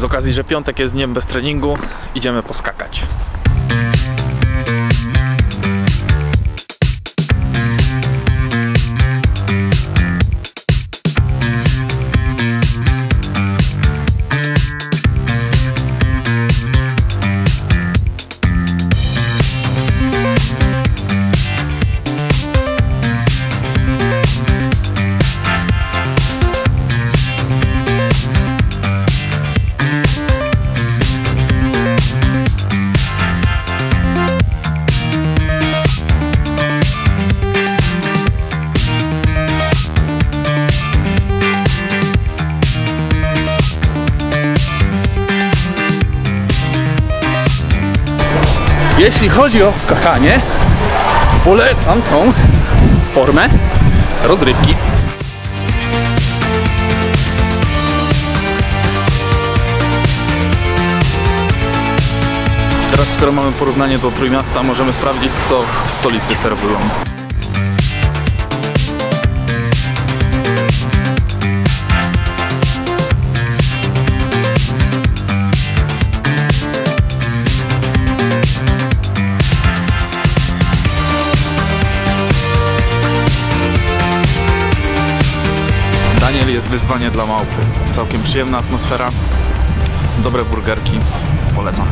Z okazji, że piątek jest dniem bez treningu, idziemy poskakać. Jeśli chodzi o skakanie, polecam tą formę rozrywki. Teraz, skoro mamy porównanie do Trójmiasta, możemy sprawdzić, co w stolicy serwują. Daniel jest wyzwanie dla małpy. Całkiem przyjemna atmosfera, dobre burgerki, polecam.